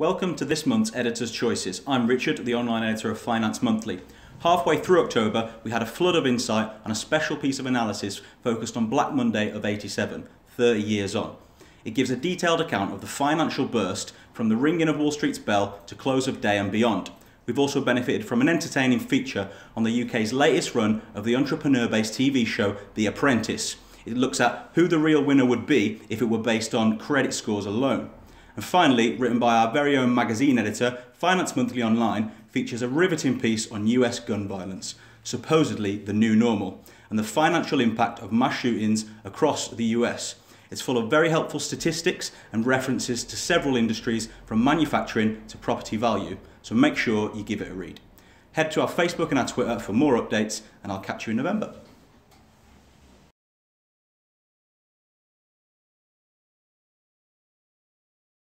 Welcome to this month's Editor's Choices. I'm Richard, the online editor of Finance Monthly. Halfway through October, we had a flood of insight and a special piece of analysis focused on Black Monday of 87, 30 years on. It gives a detailed account of the financial burst from the ringing of Wall Street's bell to close of day and beyond. We've also benefited from an entertaining feature on the UK's latest run of the entrepreneur based TV show The Apprentice. It looks at who the real winner would be if it were based on credit scores alone. And finally, written by our very own magazine editor, Finance Monthly Online features a riveting piece on US gun violence, supposedly the new normal, and the financial impact of mass shootings across the US. It's full of very helpful statistics and references to several industries from manufacturing to property value, so make sure you give it a read. Head to our Facebook and our Twitter for more updates, and I'll catch you in November.